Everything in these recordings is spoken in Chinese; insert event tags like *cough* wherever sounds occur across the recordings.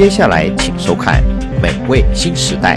接下来请收看《美味新时代》。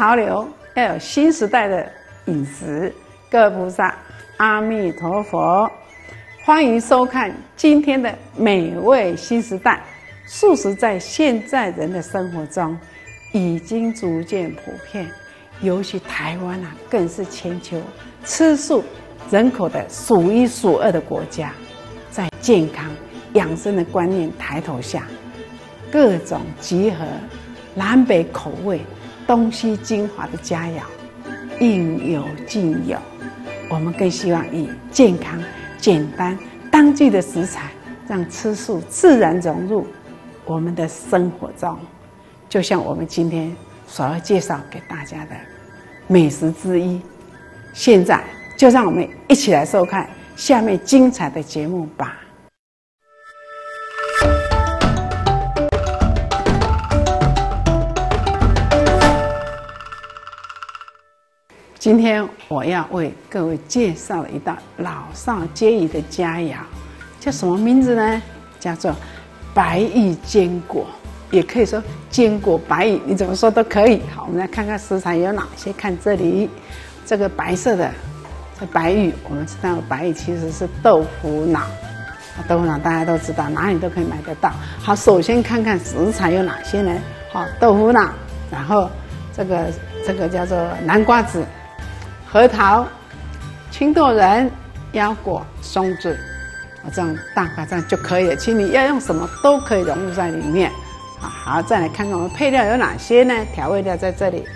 潮流要有新时代的饮食，各位菩萨，阿弥陀佛，欢迎收看今天的美味新时代。素食在现在人的生活中已经逐渐普遍，尤其台湾啊，更是全球吃素人口的数一数二的国家。在健康养生的观念抬头下，各种集合南北口味。东西精华的佳肴，应有尽有。我们更希望以健康、简单、当季的食材，让吃素自然融入我们的生活中。就像我们今天所要介绍给大家的美食之一，现在就让我们一起来收看下面精彩的节目吧。今天我要为各位介绍一道老少皆宜的佳肴，叫什么名字呢？叫做白玉坚果，也可以说坚果白玉，你怎么说都可以。好，我们来看看食材有哪些。看这里，这个白色的这白玉，我们知道白玉其实是豆腐脑，豆腐脑大家都知道，哪里都可以买得到。好，首先看看食材有哪些呢？好，豆腐脑，然后这个这个叫做南瓜子。核桃、青豆仁、腰果、松子，啊，这样大概这样就可以了。其实你要用什么都可以融入在里面。啊，好，再来看看我们配料有哪些呢？调味料在这里：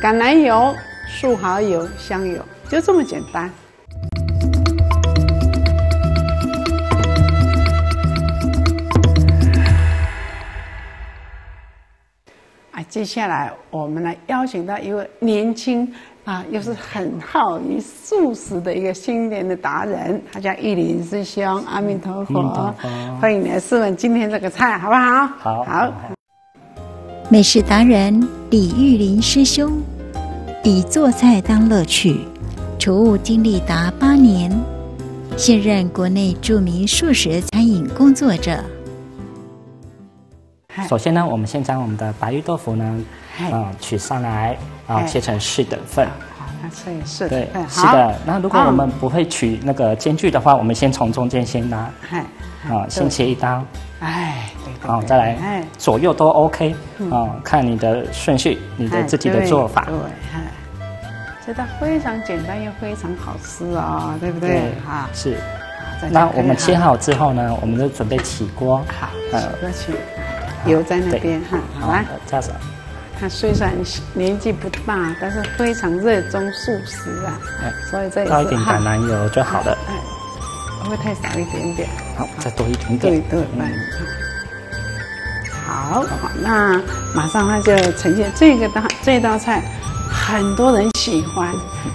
橄榄油、素蚝油、香油，就这么简单。接下来我们来邀请到一位年轻。啊，又是很好于素食的一个新年的达人，他叫玉林师兄，阿弥陀佛，欢迎来试问今天这个菜，好不好？好。好。美食达人李玉林师兄，以做菜当乐趣，厨务经历达八年，现任国内著名素食餐饮工作者。首先呢，我们先将我们的白玉豆腐呢，嗯，取上来。然后，切成四等份。好，那所以是对，是的。那如果我们不会取那个间距的话，我们先从中间先拿。哎，啊，先切一刀。哎，对。好，再来。哎，左右都 OK。啊，看你的顺序，你的自己的做法。对，哎，这道非常简单又非常好吃啊，对不对？哈，是。那我们切好之后呢，我们就准备起锅。好，起锅去。油在那边哈，好吧。这样子。他虽然年纪不大，但是非常热衷素食啊，所以这倒一点橄榄油就好了。不会太少一点点？好，再多一点点。对对，嗯。好，那马上他就呈现这个道这道菜，很多人喜欢，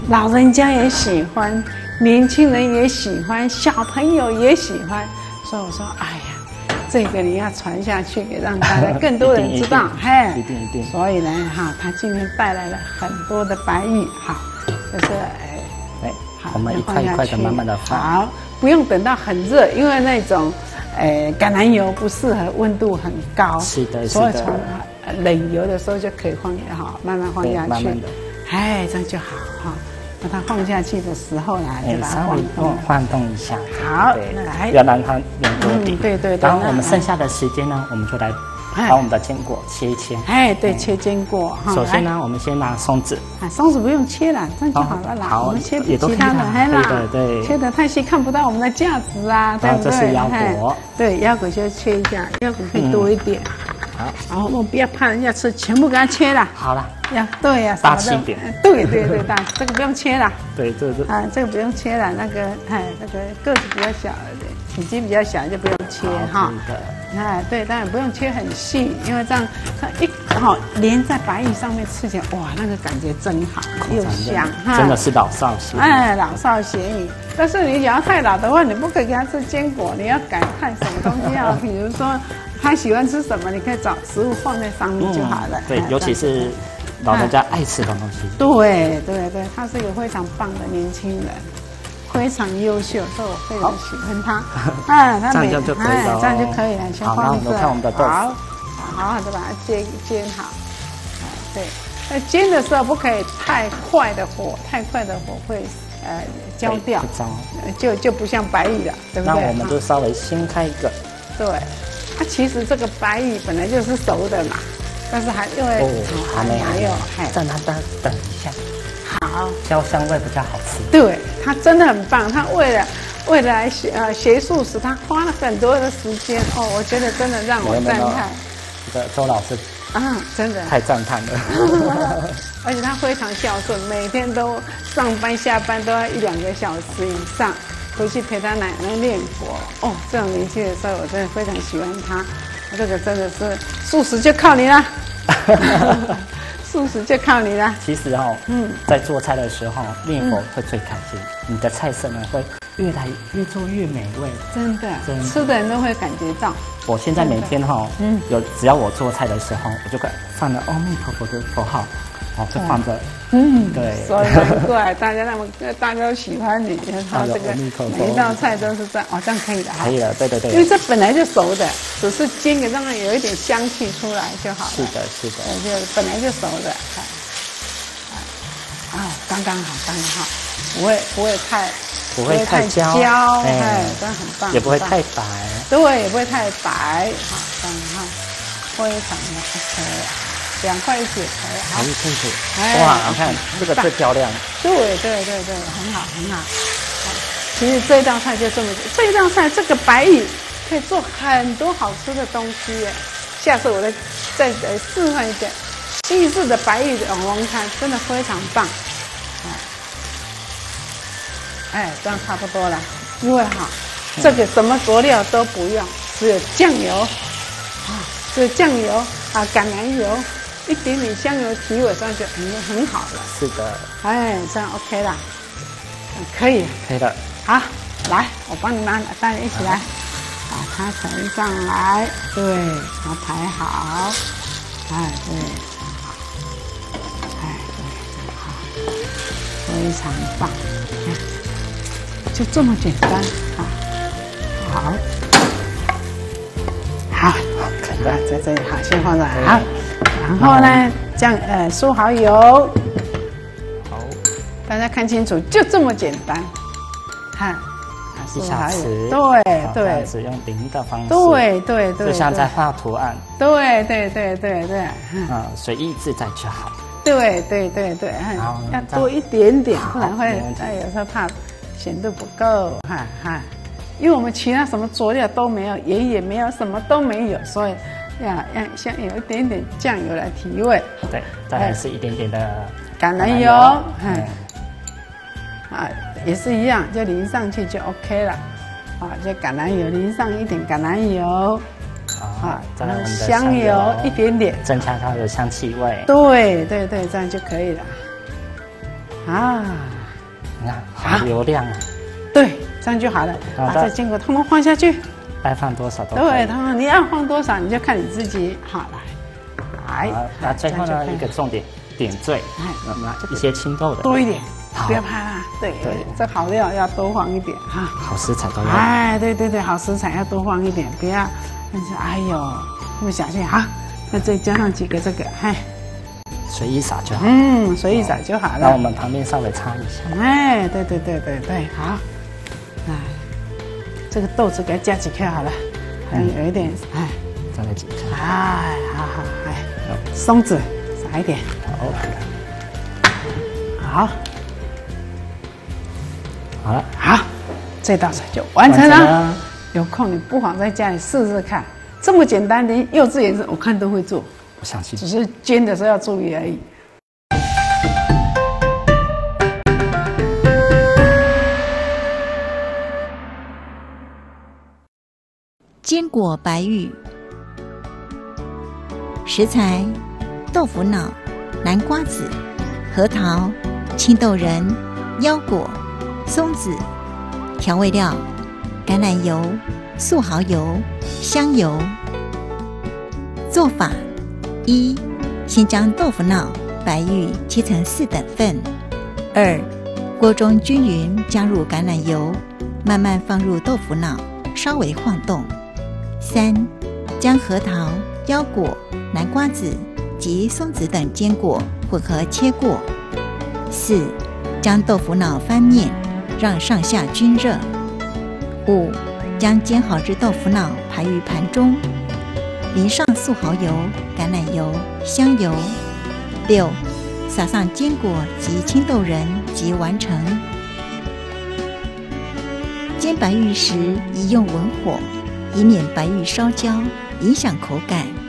老人家也喜欢，年轻人也喜欢，小朋友也喜欢，所以我说，哎呀。这个你要传下去，给让大家更多人知道，*laughs* 嘿，一定一定。所以呢，哈，他今天带来了很多的白玉，哈，就是哎，哎，好，我们一块一块的慢慢的放。好，不用等到很热，因为那种，哎，橄榄油不适合温度很高，是的，所以从冷油的时候就可以放，好，慢慢放下去，慢慢的，哎，这样就好，哈。把它放下去的时候呢，就把它晃动晃动一下。好，来，不要让它粘多底。对对。然后我们剩下的时间呢，我们就来把我们的坚果切一切。哎，对，切坚果。首先呢，我们先拿松子。啊，松子不用切了，这样就好了啦。好，我们切其他的，还啦。对对。切的太细看不到我们的价值啊，对不对？这是腰果。对，腰果就切一下，腰果可以多一点。好，然后我们不要怕人家吃，全部给它切了。好了。呀，对呀，大气点。对对对，大，这个不用切了。对，这个啊，这个不用切了。那个，哎，那个个子比较小的，体积比较小就不用切哈。哎，对，当然不用切很细，因为这样它一好连在白玉上面吃起来，哇，那个感觉真好，又香哈。真的是老少咸。哎，老少咸宜。但是你想要太老的话，你不可以给他吃坚果，你要改看什么东西啊？*laughs* 比如说他喜欢吃什么，你可以找食物放在上面就好了。对，尤其是老人家爱吃的东西。对对对，他是一个非常棒的年轻人。非常优秀，所以我非常喜欢他。啊，他 *laughs* 这样就可以了，这样就可以了。先放色，看我们的豆腐，好，好好的把它煎煎好。对，那煎的时候不可以太快的火，太快的火会呃焦掉，就就不像白玉了，对不对？那我们就稍微掀开一个。对，它其实这个白玉本来就是熟的嘛，但是还因为还没还有，让它等等一下。好，焦香味比较好吃。对他真的很棒，他为了为了来学呃学素食，他花了很多的时间哦，我觉得真的让我赞叹。这个周老师啊，真的太赞叹了。*laughs* 而且他非常孝顺，每天都上班下班都要一两个小时以上回去陪他奶奶念佛。哦，这种年纪的时候，我真的非常喜欢他。这个真的是素食就靠你了。*laughs* 素食就靠你了。其实哦，嗯，在做菜的时候，念佛会最开心，你的菜色呢会越来越做越美味。真的，吃的人都会感觉到。我现在每天哈，嗯，有只要我做菜的时候，我就会放了阿弥陀佛的佛号。哦，就放着，嗯，对，所以难怪大家那么大家都喜欢你，他这个每一道菜都是这样，哦，这样可以的，可以了，对对对，因为这本来就熟的，只是煎给让它有一点香气出来就好了。是的，是的，就本来就熟的，啊，刚刚好，刚刚好，不会不会太不会太焦，哎，真的很棒，也不会太白，对，也不会太白，好，刚刚好，非常的 OK。两块一起，好，可以可以。哇，你看这个最漂亮。对对对对，很好很好。其实这道菜就这么，这道菜这个白玉可以做很多好吃的东西耶。下次我再再呃示范一下西式的白玉的网红餐，真的非常棒。哎，哎，这样差不多了。因为哈，这个什么佐料都不用，只有酱油啊，只有酱油啊，橄榄油。一点点香油提味，这样就很很好了。是的，哎，这样 OK 了，可以，可以的。好，来，我帮你拿，大家一起来，把它盛上来，对，然后排好，哎，对，好，哎，对，好，非常棒，看，就这么简单。啊，好，好，可以了，在这里好，先放着，好。然后呢，酱呃，梳好油，好，大家看清楚，就这么简单，看，一小匙，对对，只用零的方式，对对对，就像在画图案，对对对对对，嗯，随意自在就好，对对对对，要多一点点，不然会哎，有时候怕咸度不够，哈哈，因为我们其他什么佐料都没有，盐也没有，什么都没有，所以。要要先有一点点酱油来提味，对，再来是一点点的橄榄油，嗯，啊，也是一样，就淋上去就 OK 了，啊，就橄榄油淋上一点橄榄油，啊，再来香油。一点点，增加它的香气味，对对对，这样就可以了，啊，你看好流量啊，对，这样就好了，把这坚果通通放下去。该放多少都对，他们你要放多少，你就看你自己。好，来，来，那最后呢一个重点，点缀，那一些青豆的多一点，不要怕啦。对对，这好料要多放一点哈。好食材都要。哎，对对对，好食材要多放一点，不要，但是哎呦，那么小心哈。那再加上几个这个，嗨，随意撒就好。嗯，随意撒就好了。那我们旁边稍微擦一下。哎，对对对对对，好，来。这个豆子给它加几颗好了，还有一点，哎，再来几颗，哎，好好，哎，松子撒一点，好，好，好了，好，这道菜就完成了。有空你不妨在家里试试看，这么简单连幼稚园生我看都会做，我相信，只是煎的时候要注意而已。坚果白玉。食材：豆腐脑、南瓜子、核桃、青豆仁、腰果、松子。调味料：橄榄油、素蚝油、香油。做法：一、先将豆腐脑、白玉切成四等份。二、锅中均匀加入橄榄油，慢慢放入豆腐脑，稍微晃动。三、将核桃、腰果、南瓜子及松子等坚果混合切过。四、将豆腐脑翻面，让上下均热。五、将煎好之豆腐脑排于盘中，淋上素蚝油、橄榄油、香油。六、撒上坚果及青豆仁即完成。煎白玉时宜用文火，以免白玉烧焦，影响口感。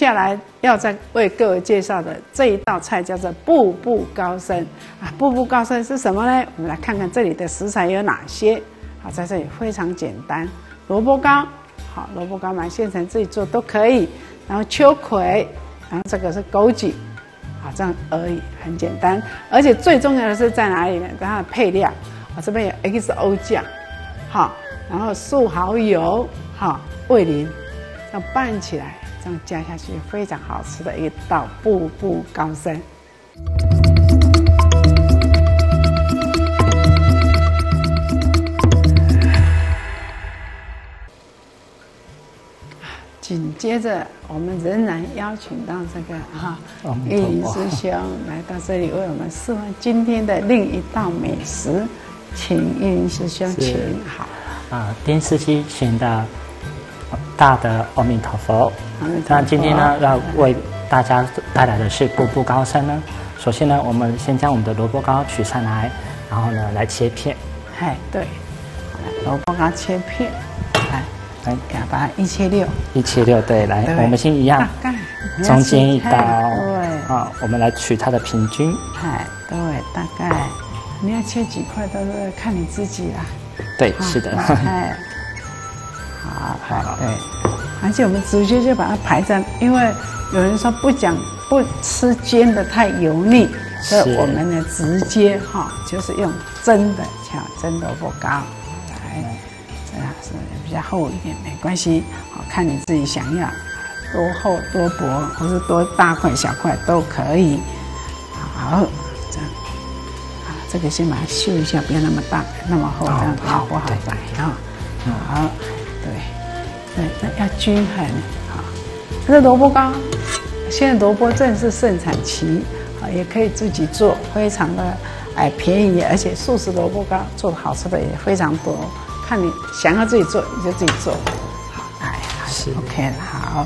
下来要再为各位介绍的这一道菜叫做步步高升啊！步步高升是什么呢？我们来看看这里的食材有哪些。好，在这里非常简单，萝卜糕，好，萝卜糕买现成自己做都可以。然后秋葵，然后这个是枸杞，好，这样而已，很简单。而且最重要的是在哪里呢？它的配料，我这边有 XO 酱，好，然后素蚝油，好，味淋，要拌起来。这样加下去非常好吃的一道步步高升。紧接着，我们仍然邀请到这个哈玉林师兄来到这里为我们示范今天的另一道美食，请玉林师兄请好。啊，丁司机请的大的阿弥陀佛。那今天呢，要为大家带来的是步步高升呢。首先呢，我们先将我们的萝卜糕取上来，然后呢，来切片。哎，对，萝卜糕切片，来，来，给它把它一切六。一切六，对，来，我们先一样，中间一刀，对，好，我们来取它的平均。哎，对，大概你要切几块都是看你自己啦。对，是的。哎，*laughs* 好，好，对。而且我们直接就把它排在，因为有人说不讲不吃煎的太油腻，所以我们呢直接哈就是用蒸的，像蒸萝卜糕来，这样是比较厚一点没关系，好看你自己想要多厚多薄，或是多大块小块都可以。好，这样啊，这个先把它修一下，不要那么大那么厚，这样好不好摆啊。好，对。对，那要均衡啊。这个萝卜糕，现在萝卜正是盛产期啊，也可以自己做，非常的哎便宜，而且素食萝卜糕做的好吃的也非常多。看你想要自己做，你就自己做。好，哎，是 OK 的，好，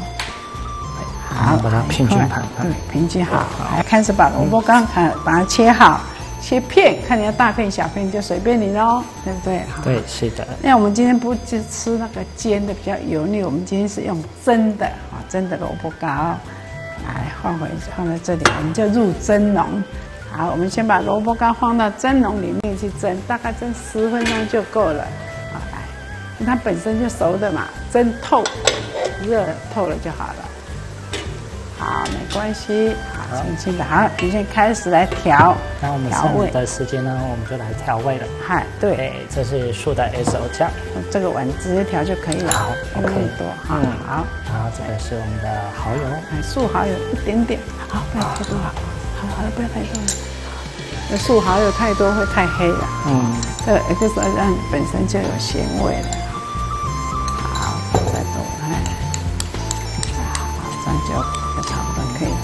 好，把它平均盘，嗯，平均好。来，开始把萝卜糕看，把它切好。切片，看你要大片小片就随便你喽，对不对？对，是的。那我们今天不去吃那个煎的比较油腻，我们今天是用蒸的啊，蒸的萝卜糕，来放回放在这里，我们就入蒸笼。好，我们先把萝卜糕放到蒸笼里面去蒸，大概蒸十分钟就够了。好，来，它本身就熟的嘛，蒸透，热透了就好了。好，没关系，好，轻轻的，好，你先开始来调。那我们剩余的时间呢，我们就来调味了。嗨，对，这是素的 S O 酱，这个碗直接调就可以了。好，OK，多，好，好。然后这个是我们的蚝油，素蚝油一点点，好，不要太多，好，好了，不要太多了。那素蚝油太多会太黑了。嗯，这个 X O 酱本身就有咸味了。好，再多，哎，好，这样就。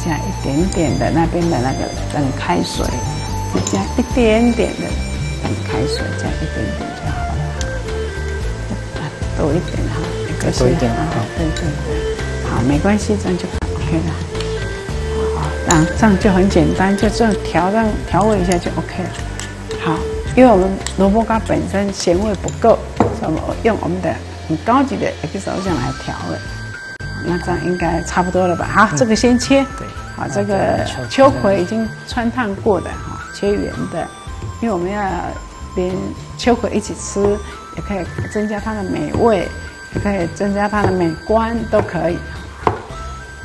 加一点点的那边的那个冷开水，再加一点点的冷开水加一点点就好了，多一点哈，再多一点啊，对对对，好，没关系，这样就 OK 了。好，这样这样就很简单，就这样调，让调味一下就 OK 了。好，因为我们萝卜干本身咸味不够，所以我们用我们的很高级的 XO 酱来调味。那这样应该差不多了吧？好，这个先切。对。好，这个秋葵已经穿烫过的哈，切圆的，因为我们要连秋葵一起吃，也可以增加它的美味，也可以增加它的美观，都可以。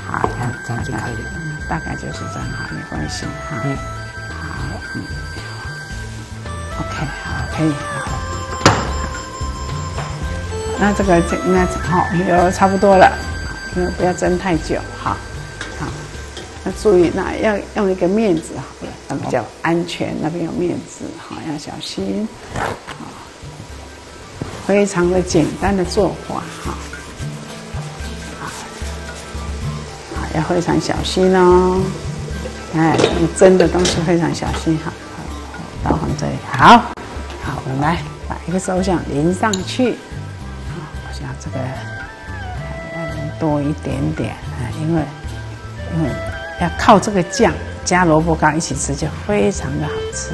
好，这样就可以了。大概就是这样，哈，没关系哈。嗯。好，嗯。OK，好，可以，好。那这个这那好，油差不多了，嗯，不要蒸太久，好。注意，那要用一个面子好了，那比较安全。那边有面子，好要小心。啊，非常的简单的做法，哈。好，要非常小心哦。哎，蒸的东西非常小心哈。好，刀放这里。好，好，我们来把一个手掌淋上去。好，我想这个要多一点点啊，因为，因为。要靠这个酱加萝卜干一起吃，就非常的好吃，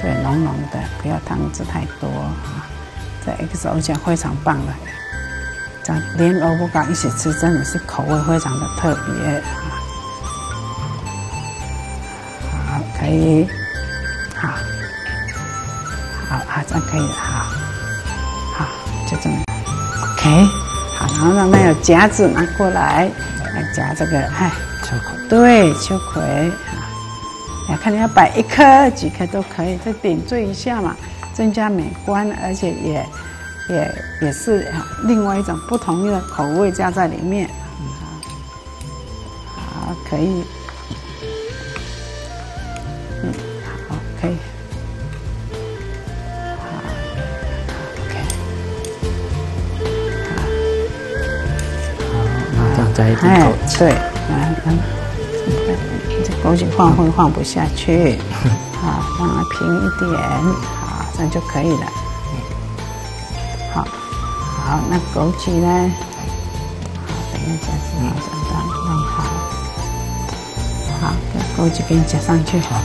对，浓浓的，不要汤汁太多啊。这 XO 酱非常棒的，这样连萝卜干一起吃，真的是口味非常的特别啊。好，可以，好，好，好，这样可以了，好，好，就这么，OK，好，然后让那个夹子拿过来，来夹这个，哎。对秋葵啊，要看你要摆一颗几颗都可以，再点缀一下嘛，增加美观，而且也也也是另外一种不同的口味加在里面。好，可以，嗯，好，可以，好，OK，好，好，再一点枸杞，对。枸杞放会放不下去，好，*laughs* 让它平一点，好，这样就可以了。好，好，那枸杞呢？好，等一下，马上当弄好。好，枸杞给你加上去。好，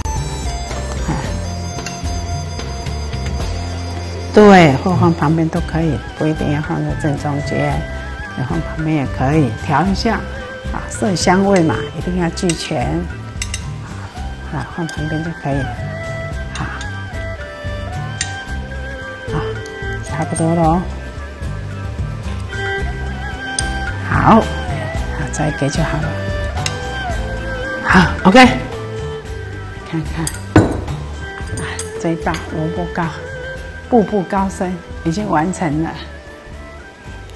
对，或放旁边都可以，不一定要放在正中间，放旁边也可以，调一下。啊，色香味嘛，一定要俱全。啊，放旁边就可以了。好，好，差不多了哦。好，好，再给就好了。好，OK。看看，啊，这一道萝卜糕，步步高升，已经完成了。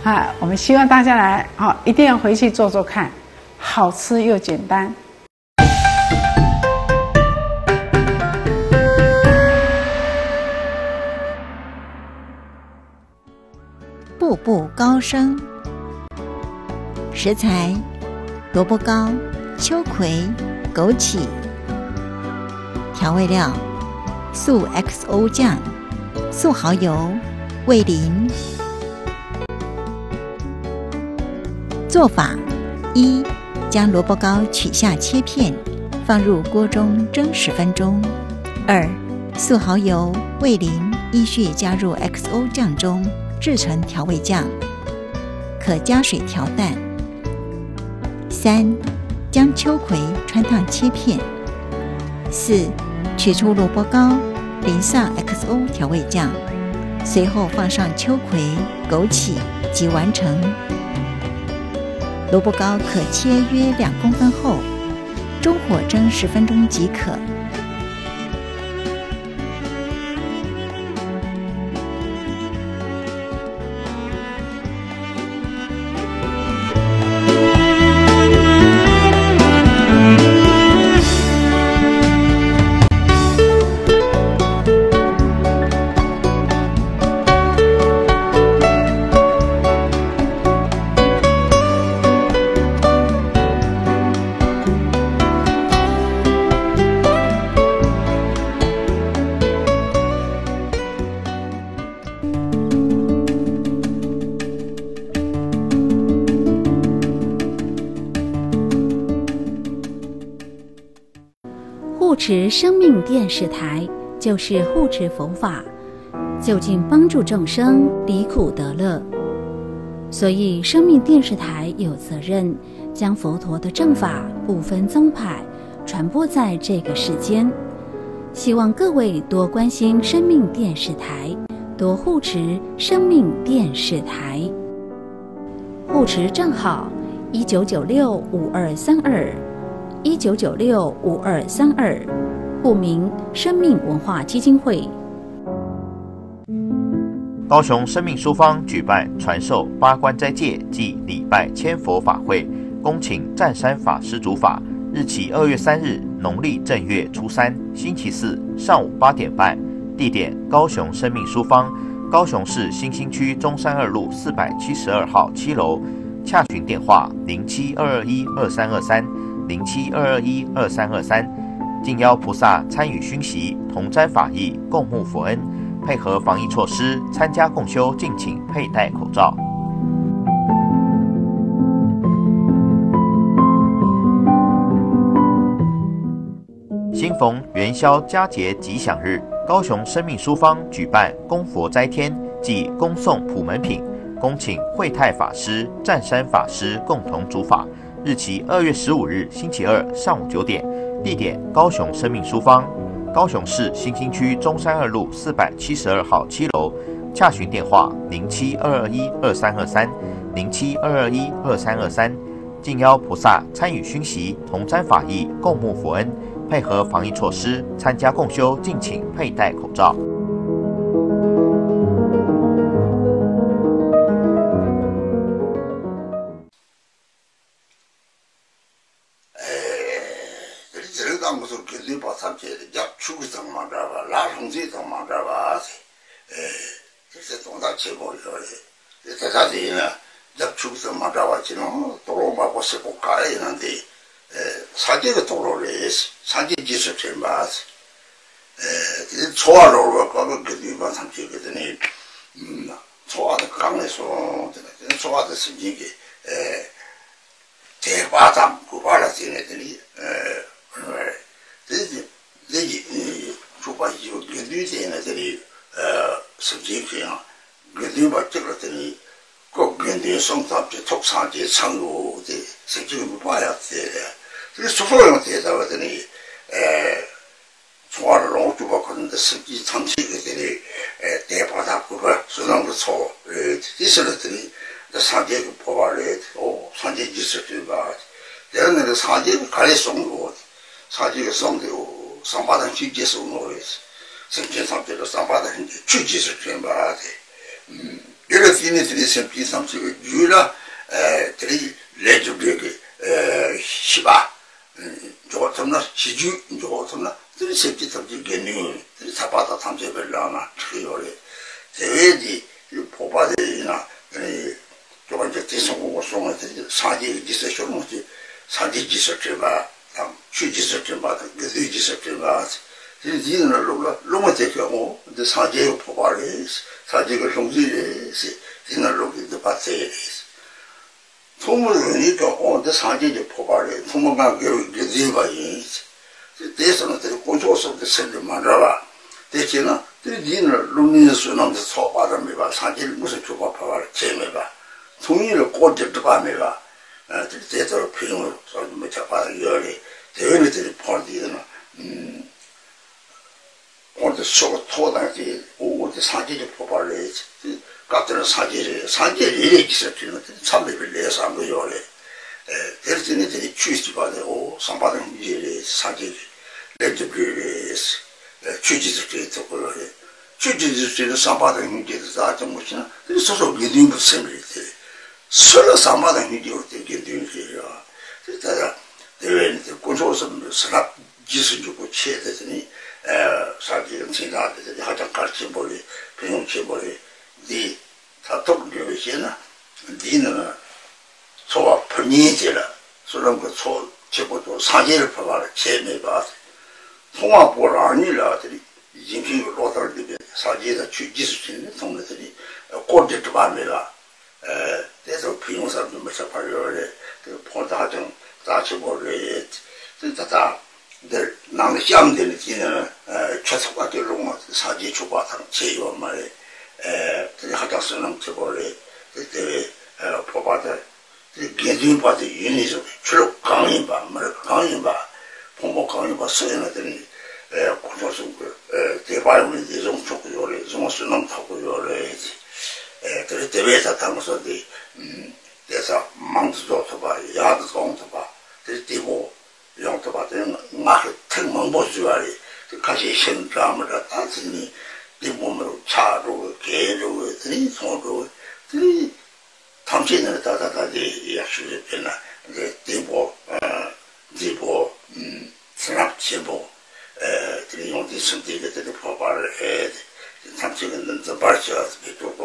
啊，我们希望大家来，好，一定要回去做做看。好吃又简单，步步高升。食材：萝卜糕、秋葵、枸杞。调味料：素 XO 酱、素蚝油、味淋。做法：一。将萝卜糕取下切片，放入锅中蒸十分钟。二、素蚝油、味淋依序加入 XO 酱中，制成调味酱，可加水调淡。三、将秋葵穿烫切片。四、取出萝卜糕，淋上 XO 调味酱，随后放上秋葵、枸杞，即完成。萝卜糕可切约两公分厚，中火蒸十分钟即可。生命电视台就是护持佛法，就近帮助众生离苦得乐。所以，生命电视台有责任将佛陀的正法不分宗派传播在这个世间。希望各位多关心生命电视台，多护持生命电视台。护持账号：一九九六五二三二，一九九六五二三二，户名：生命文化基金会。高雄生命书坊举办传授八关斋戒暨礼拜千佛法会，恭请湛山法师主法。日起二月三日，农历正月初三，星期四上午八点半，地点高雄生命书坊，高雄市新兴区中山二路四百七十二号七楼。洽询电话：零七二二一二三二三，零七二二一二三二三。敬邀菩萨参与熏习，同沾法益，共沐佛恩。配合防疫措施，参加共修敬请佩戴口罩。新逢元宵佳节吉祥日，高雄生命书坊举办供佛斋天暨恭送普门品，恭请慧泰法师、湛山法师共同主法。日期二月十五日星期二上午九点，地点高雄生命书坊。高雄市新兴区中山二路四百七十二号七楼，洽询电话零七二二一二三二三零七二二一二三二三。敬邀菩萨参与熏习，同沾法益，共沐佛恩。配合防疫措施，参加共修敬请佩戴口罩。 사제가 도로를 사제 짓을 좀 봐서 에 초화로 가고 그 뒤만 삼키거든요. 음 초화도 강에서 초화도 생기게 에 대바담 그발라 지내더니 에 그래서 내기 주바 이거 그 뒤에는 에 생기게 그 뒤만 찍었더니 꼭 근데 성탑제 톡상제 창고데 생기는 거 봐야 돼. 그래서 수소용 대답하더니 에 총알을 너무 주박하는데 습기 참치들이 에 대바닥 그거 수능도 소 있었더니 사제가 뽑아래 오 사제 있었지가 내가 사제가 가래 송도 사제가 송도 상바다 취지 송도 생전 상태로 상 바다 이제 취지를 좀 봐야 돼. 음 이렇게 이네들이 생기 상태가 유라 에 들이 레주비게 에 시바 조금나 시주 조금나 그 새끼 탐지 개념 그 사바다 gyula kini tiri sempi samsi gyula e, tiri leju gyugi e, shiba. Jogo tsamna shiju jogo tsamna. Tiri sempi samsi geni tiri sabata samsi bela na tiri yore. Tewe di popa di ina jogo nje tisa gogo songa tiri sanji jisa shormo ti sanji jisa triba chu jisa triba gyudu jisa triba 지는 로가 로마 대표고 근데 사제의 포발이 사제가 형제의 지는 로기도 받세요 소문이니까 어디 사진이 포괄해 소문가 그 기지바이 대선은 그 고조서도 생겨 말아라 대체는 들이는 루미스는 소바람이 봐 사진 무슨 주바 파발 재매봐 통일을 꼬집도 봐매봐 아 대대로 필요로 좀 잡아 열이 대회들이 포디는 음 어디 속 토다지 오디 사진이 포괄해 같은 사제를 사제를 이렇게 있었지는 참배를 내서 한 거요래 에 대신에 되게 취지 받아 오 상받은 일에 사제 레트브리스 취지를 또 그러래 취지를 상받은 문제도 다좀 무슨 그 소소 기둥 그 셈이 돼 서로 상받은 일이 어떻게 기둥이 돼요 그래서 대회는 군소서 스납 기술 주고 취해더니 에 사지 지나데 하다 같이 보리 비용치 보리 니 다톡 류시나 니는 소와 분이지라 그런 거소 제보도 사기를 봐라 재미 봐 통화 보라 아니라들이 인생을 로더들이 사기에서 주지수 있는 동네들이 꼬지 들어가면라 에 그래서 비용 사람도 몇 사파를 그 보다 좀 다시 모르겠 진짜 다들 남의 시험 되는 기능을 차석밖에 롱어 사지 주바탕 제요 말에 에 하다스는 저거래 그때 포바다 계속 봐도 유니죠 주로 강이 봐 말에 강이 봐 공부 강이 봐 쓰는 애들이 에 고소수 에 대발은 이제 좀 좋고 요래 좀 쓰는 하고 요래 에 그래 대회에서 담아서디 음 대사 망스도 봐 야도 좀 봐. 그때 뭐 용도 봐도 나를 탱 망보 주알이 가시 신감을 가지니 이 몸으로 차로 개로 드니 손으로 드니 탐진을 다다다지 약속이 되나 이제 디보 디보 음 스납치보 에 드니 용디 선택이 되는 법을 해 탐진은 더 발전해서 비교고